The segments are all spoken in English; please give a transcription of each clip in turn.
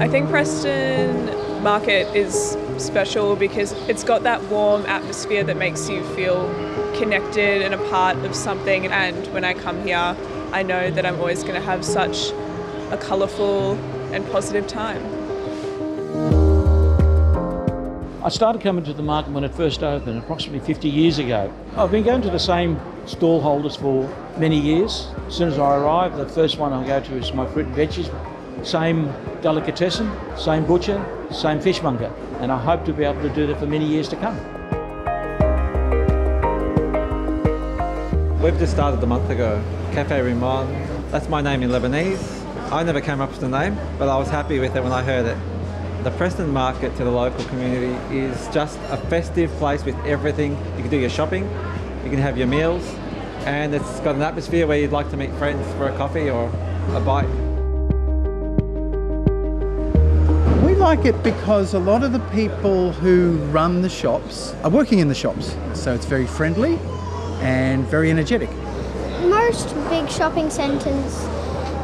I think Preston Market is special because it's got that warm atmosphere that makes you feel connected and a part of something. And when I come here, I know that I'm always going to have such a colourful and positive time. I started coming to the market when it first opened, approximately 50 years ago. I've been going to the same stall holders for many years. As soon as I arrive, the first one I go to is my fruit and veggies. Same delicatessen, same butcher, same fishmonger. And I hope to be able to do that for many years to come. We've just started a month ago. Cafe Rimon. That's my name in Lebanese. I never came up with the name, but I was happy with it when I heard it. The Preston Market to the local community is just a festive place with everything. You can do your shopping, you can have your meals, and it's got an atmosphere where you'd like to meet friends for a coffee or a bite. Like it because a lot of the people who run the shops are working in the shops, so it's very friendly and very energetic. Most big shopping centres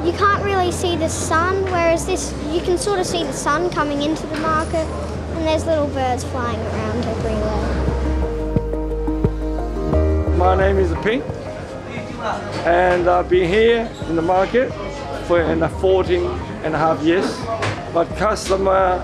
you can't really see the sun, whereas this you can sort of see the sun coming into the market, and there's little birds flying around everywhere. My name is Pink, and I've been here in the market for in 14 and a half years. But customer